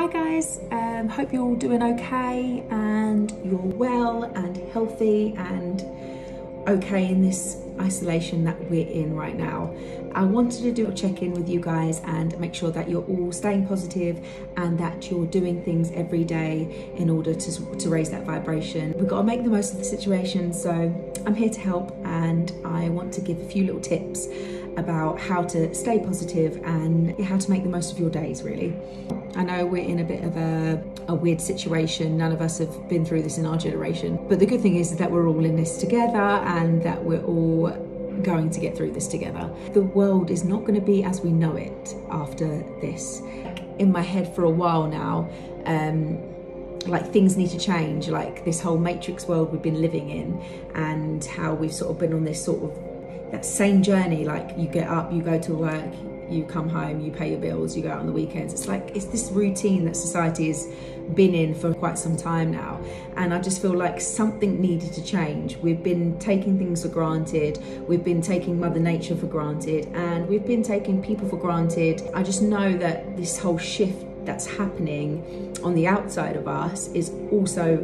Hi guys, um, hope you're all doing okay and you're well and healthy and okay in this isolation that we're in right now. I wanted to do a check-in with you guys and make sure that you're all staying positive and that you're doing things every day in order to, to raise that vibration. We've got to make the most of the situation, so I'm here to help and I want to give a few little tips about how to stay positive and how to make the most of your days really. I know we're in a bit of a, a weird situation. None of us have been through this in our generation. But the good thing is that we're all in this together and that we're all going to get through this together. The world is not going to be as we know it after this. In my head for a while now, um, like things need to change, like this whole matrix world we've been living in, and how we've sort of been on this sort of that same journey. Like you get up, you go to work, you come home, you pay your bills, you go out on the weekends. It's like it's this routine that society has been in for quite some time now. And I just feel like something needed to change. We've been taking things for granted, we've been taking Mother Nature for granted, and we've been taking people for granted. I just know that this whole shift that's happening on the outside of us is also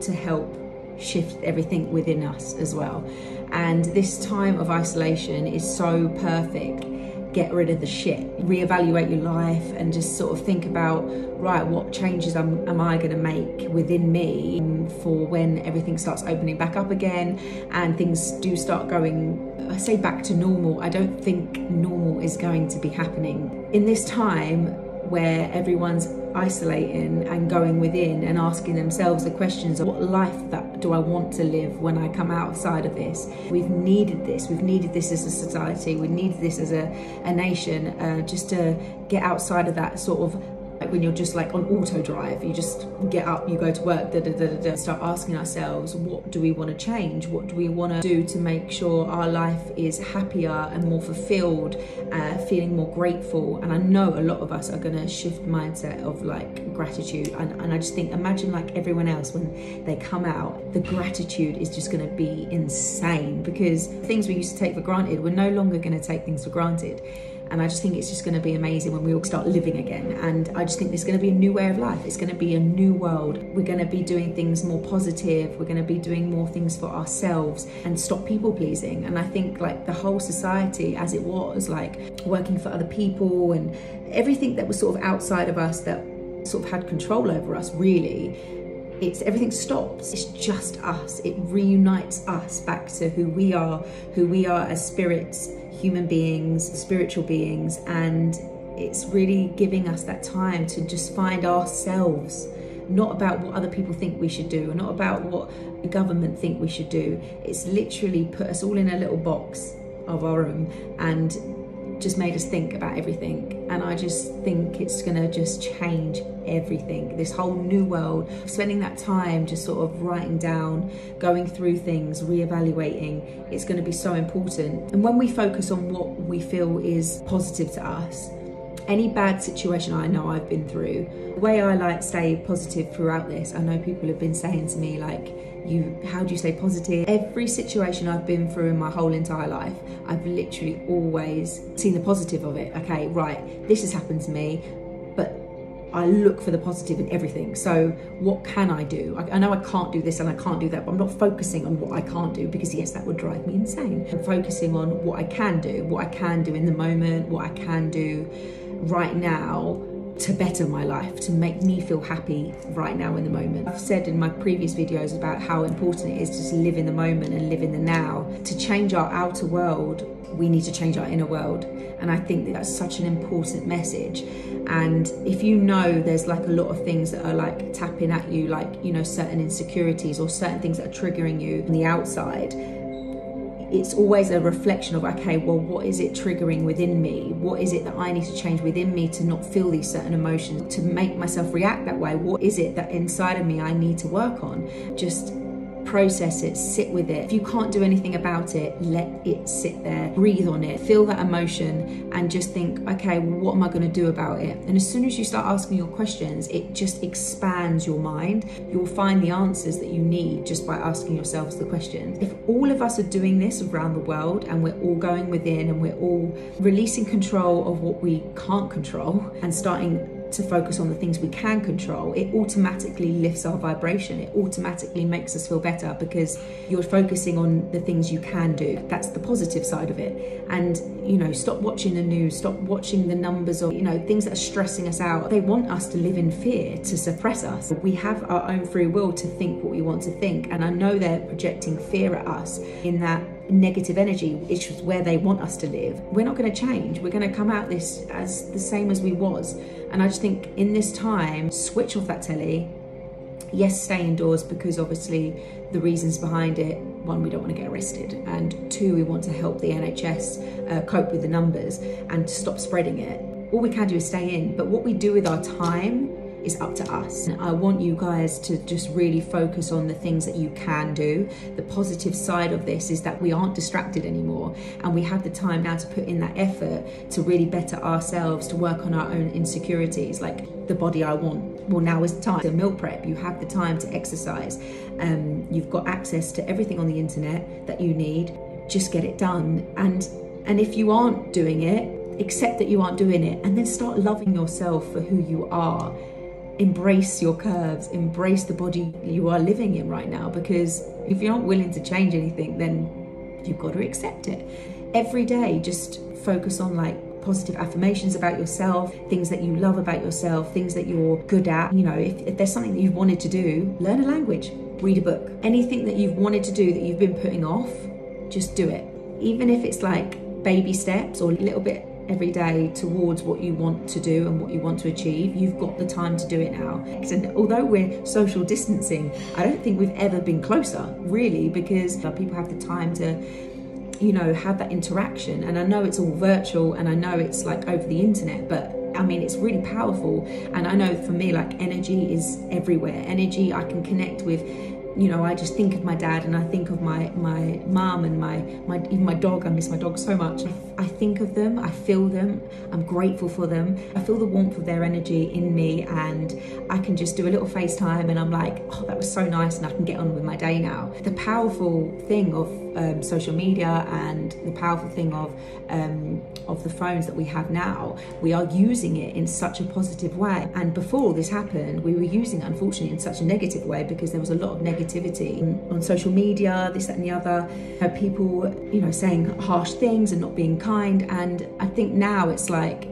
to help shift everything within us as well. And this time of isolation is so perfect get rid of the shit, reevaluate your life, and just sort of think about right, what changes am, am I going to make within me for when everything starts opening back up again and things do start going, I say back to normal. I don't think normal is going to be happening. In this time, where everyone's isolating and going within and asking themselves the questions of what life that do I want to live when I come outside of this. We've needed this. We've needed this as a society. We need this as a, a nation uh, just to get outside of that sort of like when you're just like on auto drive, you just get up, you go to work, da, da, da, da, da. start asking ourselves, what do we want to change? What do we want to do to make sure our life is happier and more fulfilled, uh, feeling more grateful? And I know a lot of us are going to shift mindset of like gratitude. And, and I just think, imagine like everyone else when they come out, the gratitude is just going to be insane because things we used to take for granted, we're no longer going to take things for granted. And I just think it's just going to be amazing when we all start living again. And I just think there's going to be a new way of life. It's going to be a new world. We're going to be doing things more positive. We're going to be doing more things for ourselves and stop people pleasing. And I think like the whole society as it was, like working for other people and everything that was sort of outside of us that sort of had control over us really it's everything stops it's just us it reunites us back to who we are who we are as spirits human beings, spiritual beings, and it's really giving us that time to just find ourselves not about what other people think we should do, not about what the government think we should do. It's literally put us all in a little box of our own and just made us think about everything. And I just think it's gonna just change everything. This whole new world, spending that time just sort of writing down, going through things, reevaluating, it's gonna be so important. And when we focus on what we feel is positive to us, any bad situation I know I've been through, the way I like stay positive throughout this, I know people have been saying to me like, you how do you stay positive every situation i've been through in my whole entire life i've literally always seen the positive of it okay right this has happened to me but I look for the positive in everything. So, what can I do? I, I, know I can't do this and I can't do that, but I'm not focusing on what I can't do because, yes, that would drive me insane. I'm focusing on what I can do, what I can do in the moment, what I can do right now to better my life, to make me feel happy right now in the moment. I've said in my previous videos about how important it is to just live in the moment and live in the now. To change our outer world, we need to change our inner world. And I think that that's such an important message. And if you know there's like a lot of things that are like tapping at you, like, you know, certain insecurities or certain things that are triggering you on the outside, it's always a reflection of okay well what is it triggering within me? What is it that i need to change within me to not feel these certain emotions? To make myself react that way what is it that inside of me i need to work on? Just process it, sit with it. If you can't do anything about it, let it sit there, breathe on it, feel that emotion, and just think, okay, what am I going to do about it? And as soon as you start asking your questions, it just expands your mind. You'll find the answers that you need just by asking yourselves the questions. If all of us are doing this around the world and we're all going within and we're all releasing control of what we can't control and starting to focus on the things we can control, it automatically lifts our vibration. It automatically makes us feel better because you're focusing on the things you can do. That's the positive side of it. And, you know, stop watching the news, stop watching the numbers of, you know, things that are stressing us out. They want us to live in fear to suppress us. We have our own free will to think what we want to think. And I know they're projecting fear at us in that negative energy, which is where they want us to live. We're not going to change. We're going to come out this as the same as we was. And I just think in this time, switch off that telly. Yes, stay indoors because obviously the reasons behind it one, we don't want to get arrested, and two, we want to help the NHS uh, cope with the numbers and to stop spreading it. All we can do is stay in, but what we do with our time is up to us. I want you guys to just really focus on the things that you can do. The positive side of this is that we aren't distracted anymore and we have the time now to put in that effort to really better ourselves, to work on our own insecurities, like the body I want. Well, now is the time to meal prep. You have the time to exercise. Um, you've got access to everything on the internet that you need. Just get it done. And and if you aren't doing it, accept that you aren't doing it and then start loving yourself for who you are embrace your curves, embrace the body you are living in right now. Because if you're not willing to change anything, then you've got to accept it. Every day, just focus on like positive affirmations about yourself, things that you love about yourself, things that you're good at. You know, if, if there's something that you've wanted to do, learn a language, read a book. Anything that you've wanted to do that you've been putting off, just do it. Even if it's like baby steps or a little bit every day towards what you want to do and what you want to achieve, you've got the time to do it now. And although we're social distancing, I don't think we've ever been closer, really, because people have the time to you know have that interaction and i know it's all virtual and i know it's like over the internet but I mean, it's really powerful. And I know for me, like energy is everywhere. Energy, I can connect with you know, I just think of my dad and I think of my my mum and my my even my dog. I miss my dog so much. I think of them, I feel them, I'm grateful for them. I feel the warmth of their energy in me, and I can just do a little FaceTime, and I'm like, oh, that was so nice, and I can get on with my day now. The powerful thing of um, social media and the powerful thing of um, of the phones that we have now, we are using it in such a positive way. And before this happened, we were using it unfortunately in such a negative way because there was a lot of negativity on social media, this, that, and the other. People, you know, saying harsh things and not being kind. And I think now it's like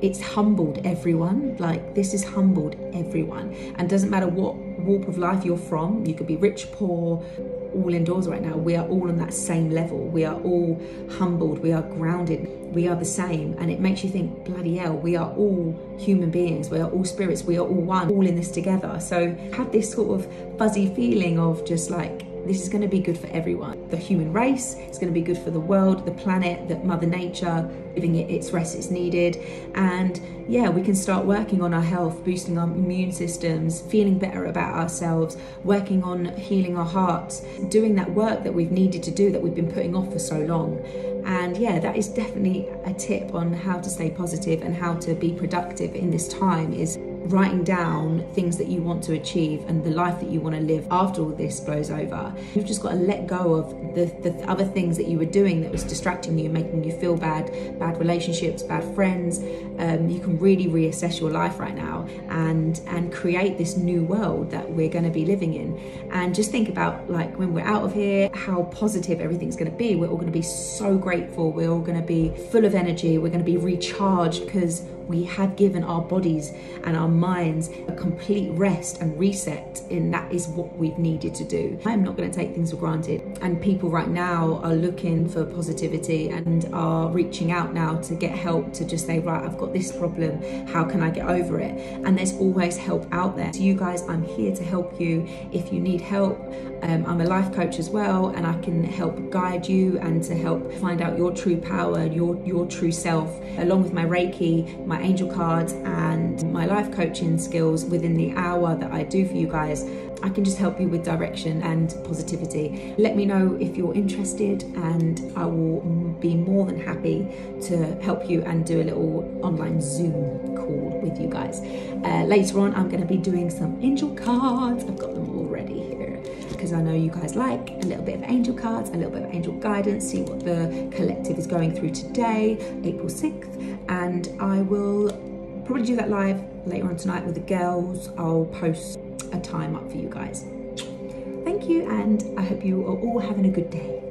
it's humbled everyone. Like this has humbled everyone. And doesn't matter what walk of life you're from, you could be rich, poor, all indoors right now, we are all on that same level. We are all humbled, we are grounded, we are the same. And it makes you think, bloody hell, we are all human beings, we are all spirits, we are all one, all in this together. So have this sort of fuzzy feeling of just like this is going to be good for everyone. The human race, it's going to be good for the world, the planet, the Mother Nature, giving it its rest it's needed. And yeah, we can start working on our health, boosting our immune systems, feeling better about ourselves, working on healing our hearts, doing that work that we've needed to do that we've been putting off for so long. And yeah, that is definitely a tip on how to stay positive and how to be productive in this time is writing down things that you want to achieve and the life that you want to live after all this blows over. You've just got to let go of the, the other things that you were doing that was distracting you, making you feel bad, bad relationships, bad friends. Um, you can really reassess your life right now and and create this new world that we're going to be living in. And just think about like when we're out of here, how positive everything's going to be. We're all going to be so grateful. We're all going to be full of energy. We're going to be recharged because we have given our bodies and our minds a complete rest and reset and that is what we've needed to do. I'm not going to take things for granted. And people right now are looking for positivity and are reaching out now to get help to just say right i've got this problem. How can i get over it? And there's always help out there. So you guys i'm here to help you. If you need help um, i'm a life coach as well and i can help guide you and to help find out your true power your your true self along with my reiki my my angel cards and my life coaching skills within the hour that I do for you guys, I can just help you with direction and positivity. Let me know if you're interested, and I will be more than happy to help you and do a little online Zoom call with you guys. Uh, later on, I'm going to be doing some angel cards. I've got them because I know you guys like a little bit of angel cards, a little bit of angel guidance, see what the collective is going through today, April 6th, and I will probably do that live later on tonight with the girls. I'll post a time up for you guys. Thank you, and I hope you are all having a good day.